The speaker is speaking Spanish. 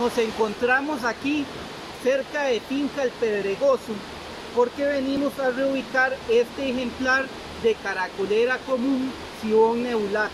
Nos encontramos aquí cerca de Finca El Pedregoso porque venimos a reubicar este ejemplar de caracolera común Sibón nebulata.